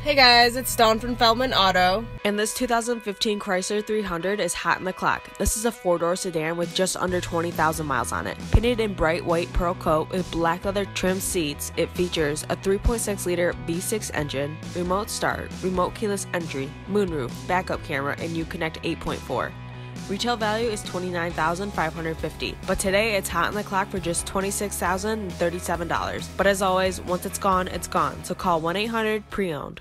Hey guys, it's Dawn from Feldman Auto. And this 2015 Chrysler 300 is hot in the clock. This is a four door sedan with just under 20,000 miles on it. Painted in bright white pearl coat with black leather trim seats, it features a 3.6 liter V6 engine, remote start, remote keyless entry, moonroof, backup camera, and Uconnect 8.4. Retail value is $29,550, but today it's hot in the clock for just $26,037. But as always, once it's gone, it's gone. So call 1 800 pre owned.